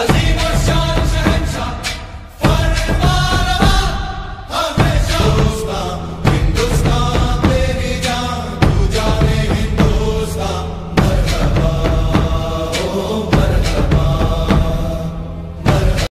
Azim